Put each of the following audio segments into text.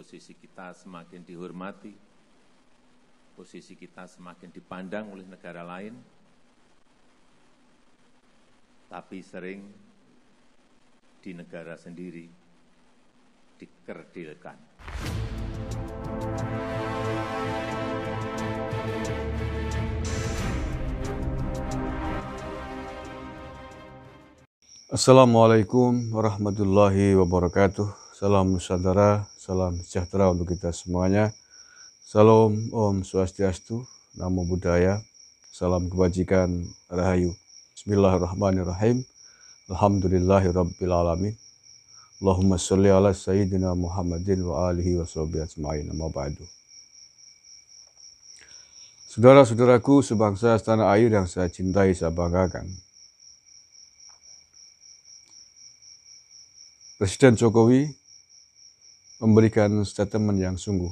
posisi kita semakin dihormati, posisi kita semakin dipandang oleh negara lain, tapi sering di negara sendiri dikerdilkan. Assalamualaikum warahmatullahi wabarakatuh. Salam Nusantara, salam sejahtera untuk kita semuanya. Salam Om Swastiastu, Namo Buddhaya, salam kebajikan, Rahayu. Bismillahirrahmanirrahim. Alhamdulillahi Rabbil Alamin. Allahumma salli ala Sayyidina Muhammadin wa alihi wa sahbihi ajma'in. Ba'du. Saudara-saudaraku sebangsa setanah air yang saya cintai, saya banggakan. Presiden Jokowi memberikan statement yang sungguh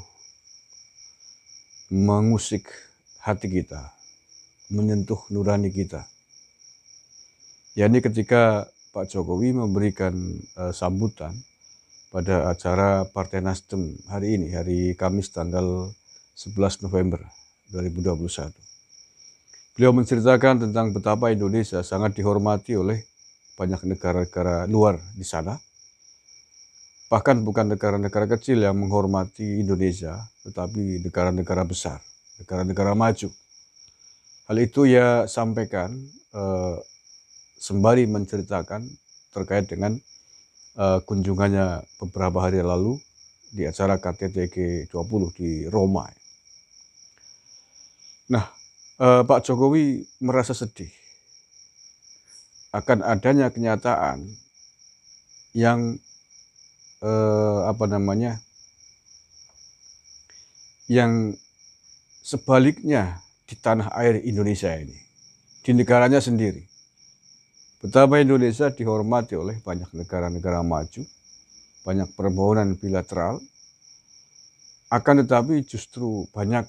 mengusik hati kita, menyentuh nurani kita. yakni ketika Pak Jokowi memberikan uh, sambutan pada acara Partai Nasdem hari ini, hari Kamis tanggal 11 November 2021. Beliau menceritakan tentang betapa Indonesia sangat dihormati oleh banyak negara-negara luar di sana, bahkan bukan negara-negara kecil yang menghormati Indonesia, tetapi negara-negara besar, negara-negara maju. Hal itu ia sampaikan eh, sembari menceritakan terkait dengan eh, kunjungannya beberapa hari lalu di acara KTT G20 di Roma. Nah, eh, Pak Jokowi merasa sedih akan adanya kenyataan yang eh, apa namanya yang sebaliknya di tanah air Indonesia ini, di negaranya sendiri. Betapa Indonesia dihormati oleh banyak negara-negara maju, banyak permohonan bilateral, akan tetapi justru banyak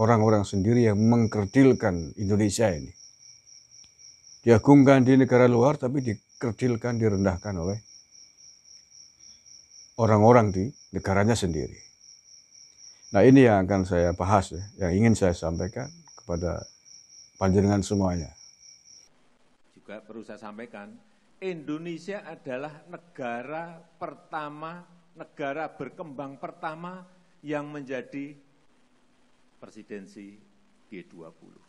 orang-orang sendiri yang mengkerdilkan Indonesia ini. Diagungkan di negara luar tapi dikerdilkan, direndahkan oleh orang-orang di negaranya sendiri. Nah ini yang akan saya bahas ya, yang ingin saya sampaikan kepada panjenengan semuanya. Juga perlu saya sampaikan, Indonesia adalah negara pertama, negara berkembang pertama yang menjadi presidensi G20.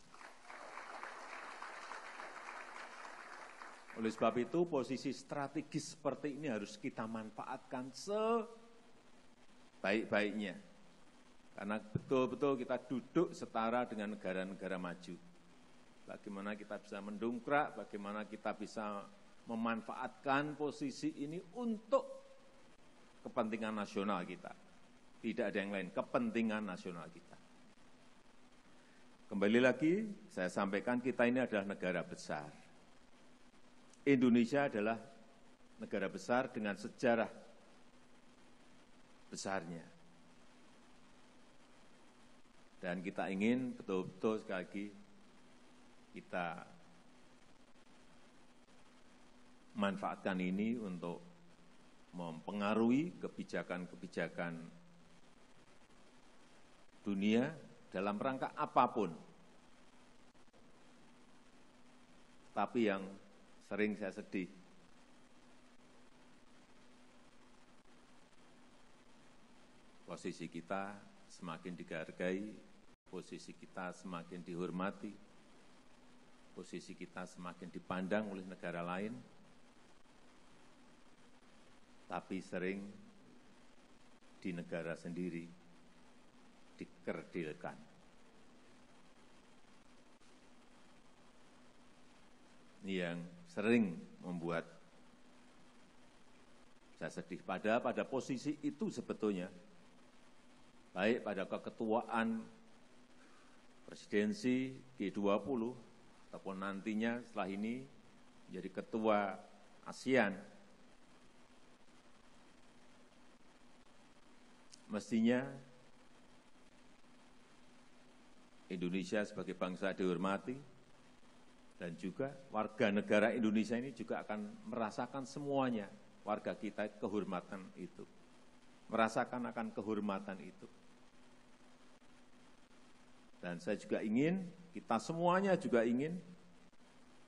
Oleh sebab itu posisi strategis seperti ini harus kita manfaatkan sebaik-baiknya. Karena betul-betul kita duduk setara dengan negara-negara maju. Bagaimana kita bisa mendongkrak, bagaimana kita bisa memanfaatkan posisi ini untuk kepentingan nasional kita. Tidak ada yang lain, kepentingan nasional kita. Kembali lagi, saya sampaikan kita ini adalah negara besar Indonesia adalah negara besar dengan sejarah besarnya. Dan kita ingin betul-betul sekali lagi kita manfaatkan ini untuk mempengaruhi kebijakan-kebijakan dunia dalam rangka apa pun. Tapi yang sering saya sedih. Posisi kita semakin dihargai, posisi kita semakin dihormati, posisi kita semakin dipandang oleh negara lain, tapi sering di negara sendiri dikerdilkan. yang sering membuat saya sedih. Pada pada posisi itu sebetulnya baik pada keketuaan presidensi G20 ataupun nantinya setelah ini menjadi ketua ASEAN mestinya Indonesia sebagai bangsa dihormati dan juga warga negara Indonesia ini juga akan merasakan semuanya warga kita kehormatan itu. merasakan akan kehormatan itu. Dan saya juga ingin, kita semuanya juga ingin,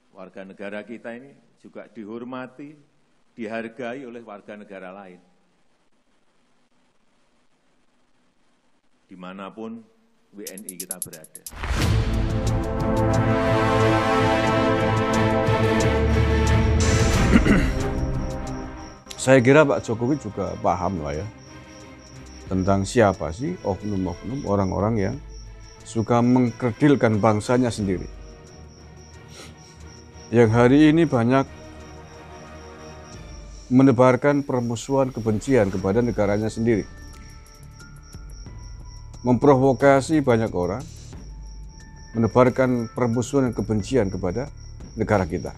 warga negara kita ini juga dihormati, dihargai oleh warga negara lain. Di mana pun WNI kita berada. Saya kira Pak Jokowi juga paham lah ya tentang siapa sih oknum-oknum orang-orang yang suka mengkerdilkan bangsanya sendiri. Yang hari ini banyak menebarkan permusuhan kebencian kepada negaranya sendiri. Memprovokasi banyak orang, menebarkan permusuhan dan kebencian kepada negara kita.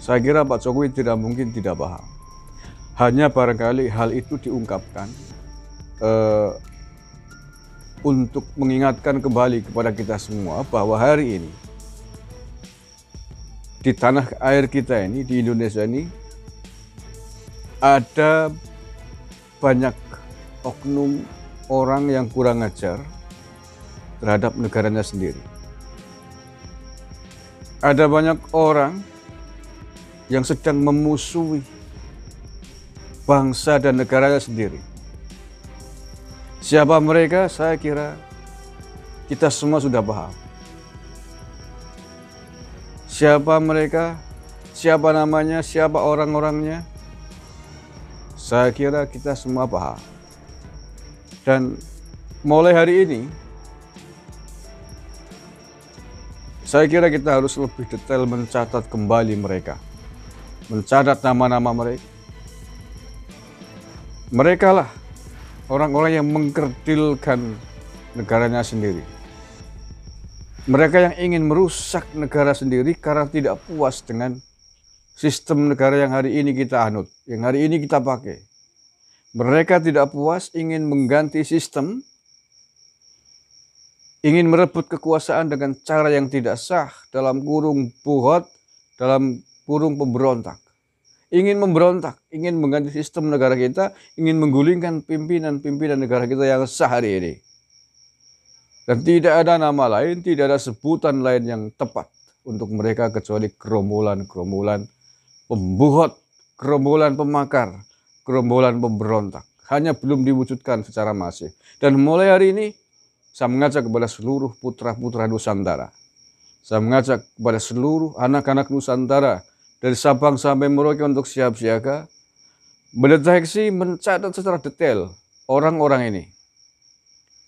Saya kira Pak Jokowi tidak mungkin tidak paham hanya barangkali hal itu diungkapkan uh, untuk mengingatkan kembali kepada kita semua bahwa hari ini di tanah air kita ini, di Indonesia ini, ada banyak oknum orang yang kurang ajar terhadap negaranya sendiri. Ada banyak orang yang sedang memusuhi bangsa dan negaranya sendiri. Siapa mereka? Saya kira kita semua sudah paham. Siapa mereka? Siapa namanya? Siapa orang-orangnya? Saya kira kita semua paham. Dan mulai hari ini, saya kira kita harus lebih detail mencatat kembali mereka. Mencatat nama-nama mereka mereka lah orang-orang yang mengkerdilkan negaranya sendiri. Mereka yang ingin merusak negara sendiri karena tidak puas dengan sistem negara yang hari ini kita anut, yang hari ini kita pakai. Mereka tidak puas ingin mengganti sistem, ingin merebut kekuasaan dengan cara yang tidak sah dalam kurung buhot, dalam kurung pemberontak ingin memberontak, ingin mengganti sistem negara kita, ingin menggulingkan pimpinan-pimpinan negara kita yang sah hari ini. Dan tidak ada nama lain, tidak ada sebutan lain yang tepat untuk mereka kecuali gerombolan-gerombolan pembuhot, gerombolan pemakar, gerombolan pemberontak. Hanya belum diwujudkan secara masif. Dan mulai hari ini, saya mengajak kepada seluruh putra-putra Nusantara. Saya mengajak kepada seluruh anak-anak Nusantara dari Sabang sampai Merauke untuk siap siaga, mendeteksi, mencatat secara detail orang-orang ini.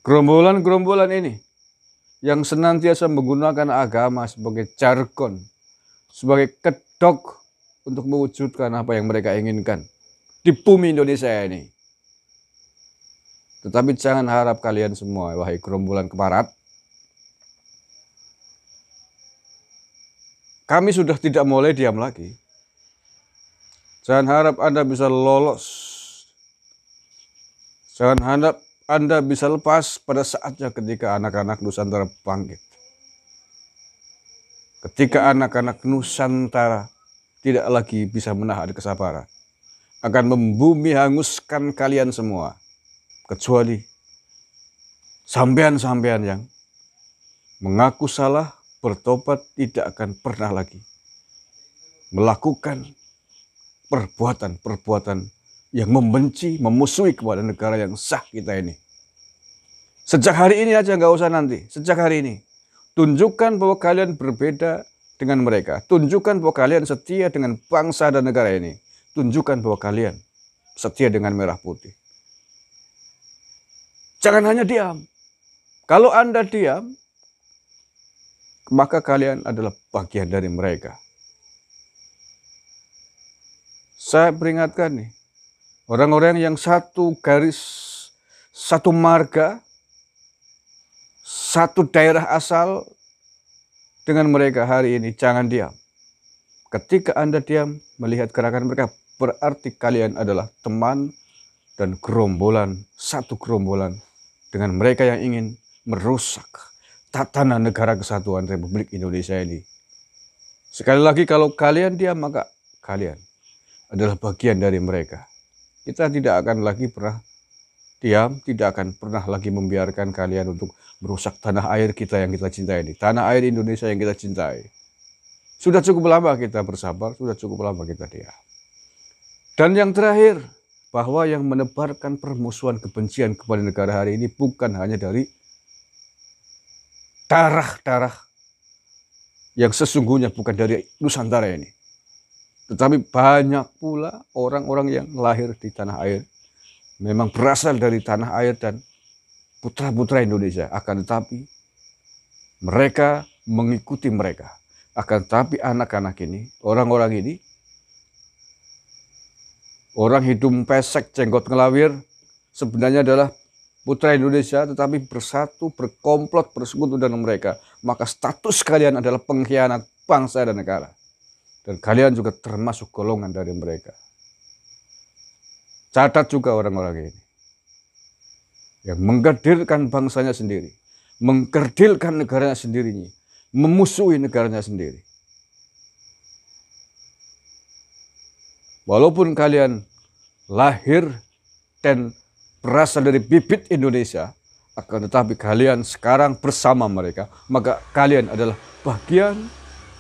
Gerombolan-gerombolan ini yang senantiasa menggunakan agama sebagai jargon, sebagai kedok untuk mewujudkan apa yang mereka inginkan di bumi Indonesia ini. Tetapi jangan harap kalian semua, wahai gerombolan keparat, Kami sudah tidak mulai diam lagi. Jangan harap Anda bisa lolos. Jangan harap Anda bisa lepas pada saatnya ketika anak-anak Nusantara bangkit. Ketika anak-anak Nusantara tidak lagi bisa menahan kesabaran. Akan membumi hanguskan kalian semua. Kecuali sampean-sampean yang mengaku salah, bertobat tidak akan pernah lagi melakukan perbuatan-perbuatan yang membenci, memusuhi kepada negara yang sah kita ini. Sejak hari ini aja nggak usah nanti, sejak hari ini. Tunjukkan bahwa kalian berbeda dengan mereka. Tunjukkan bahwa kalian setia dengan bangsa dan negara ini. Tunjukkan bahwa kalian setia dengan merah putih. Jangan hanya diam. Kalau Anda diam, maka kalian adalah bagian dari mereka. Saya peringatkan nih, orang-orang yang satu garis, satu marga, satu daerah asal dengan mereka hari ini, jangan diam. Ketika Anda diam melihat gerakan mereka, berarti kalian adalah teman dan gerombolan, satu gerombolan dengan mereka yang ingin merusak tatanan negara kesatuan Republik Indonesia ini. Sekali lagi kalau kalian diam maka kalian adalah bagian dari mereka. Kita tidak akan lagi pernah diam, tidak akan pernah lagi membiarkan kalian untuk merusak tanah air kita yang kita cintai ini. Tanah air Indonesia yang kita cintai. Sudah cukup lama kita bersabar, sudah cukup lama kita diam. Dan yang terakhir, bahwa yang menebarkan permusuhan kebencian kepada negara hari ini bukan hanya dari darah-darah yang sesungguhnya bukan dari Nusantara ini. Tetapi banyak pula orang-orang yang lahir di tanah air memang berasal dari tanah air dan putra-putra Indonesia. Akan tetapi mereka mengikuti mereka. Akan tetapi anak-anak ini, orang-orang ini, orang hidung pesek, jenggot ngelawir, sebenarnya adalah putra Indonesia, tetapi bersatu, berkomplot, bersekutu dengan mereka. Maka status kalian adalah pengkhianat bangsa dan negara. Dan kalian juga termasuk golongan dari mereka. Catat juga orang-orang ini. Yang menggerdirkan bangsanya sendiri. Mengkerdilkan negaranya sendiri. Memusuhi negaranya sendiri. Walaupun kalian lahir dan berasal dari bibit Indonesia, akan tetapi kalian sekarang bersama mereka, maka kalian adalah bagian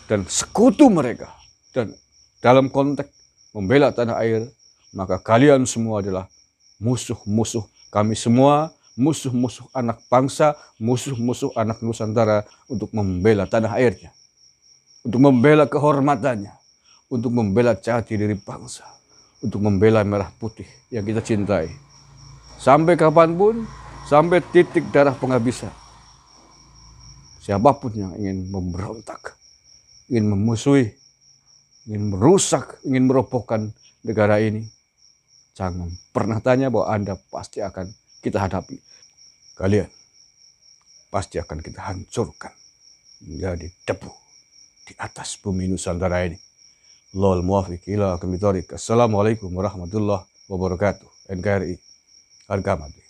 dan sekutu mereka. Dan dalam konteks membela tanah air, maka kalian semua adalah musuh-musuh kami semua, musuh-musuh anak bangsa, musuh-musuh anak Nusantara untuk membela tanah airnya, untuk membela kehormatannya, untuk membela jati diri bangsa, untuk membela merah putih yang kita cintai. Sampai kapan pun, sampai titik darah penghabisan. Siapa pun yang ingin memberontak, ingin memusuhi, ingin merusak, ingin merobohkan negara ini, Jangan pernah tanya bahwa Anda pasti akan kita hadapi. Kalian pasti akan kita hancurkan menjadi debu di atas bumi Nusantara ini. Lol muafiq ila. Assalamualaikum warahmatullahi wabarakatuh. NKRI. और गामा आती